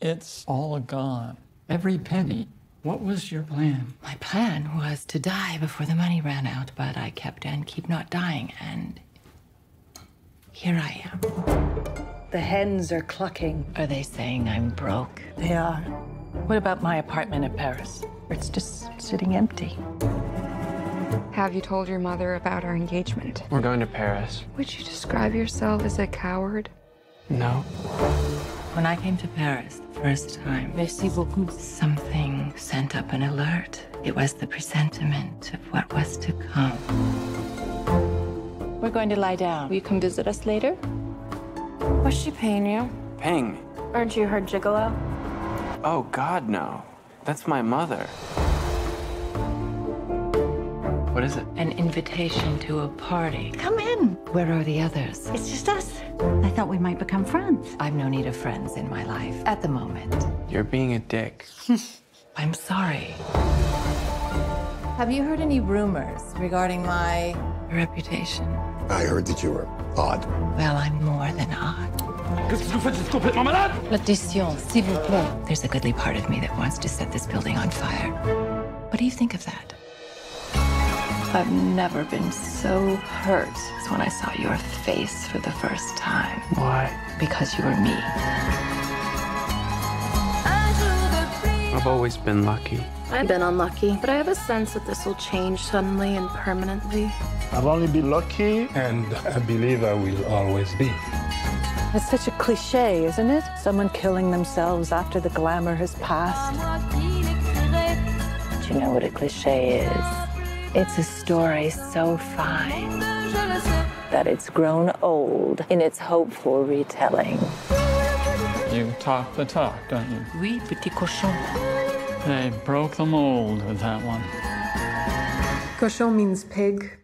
It's all gone. Every penny. What was your plan? My plan was to die before the money ran out, but I kept and keep not dying, and here I am. The hens are clucking. Are they saying I'm broke? They are. What about my apartment in Paris? It's just sitting empty. Have you told your mother about our engagement? We're going to Paris. Would you describe yourself as a coward? No. When I came to Paris the first time, Merci beaucoup. something sent up an alert. It was the presentiment of what was to come. We're going to lie down. Will you come visit us later? Was she paying you? Paying me. Aren't you her gigolo? Oh, God, no. That's my mother. What is it? An invitation to a party. Come in. Where are the others? It's just us. I thought we might become friends. I've no need of friends in my life at the moment. You're being a dick. I'm sorry. Have you heard any rumors regarding my reputation? I heard that you were odd. Well, I'm more than odd. L'addition, s'il vous plaît. There's a goodly part of me that wants to set this building on fire. What do you think of that? I've never been so hurt as when I saw your face for the first time. Why? Because you were me. I've always been lucky. I've been unlucky, but I have a sense that this will change suddenly and permanently. I've only been lucky, and I believe I will always be. It's such a cliche, isn't it? Someone killing themselves after the glamour has passed. Do you know what a cliche is? It's a story so fine that it's grown old in its hopeful retelling. You talk the talk, don't you? Oui, petit cochon. They broke the mold with that one. Cochon means pig.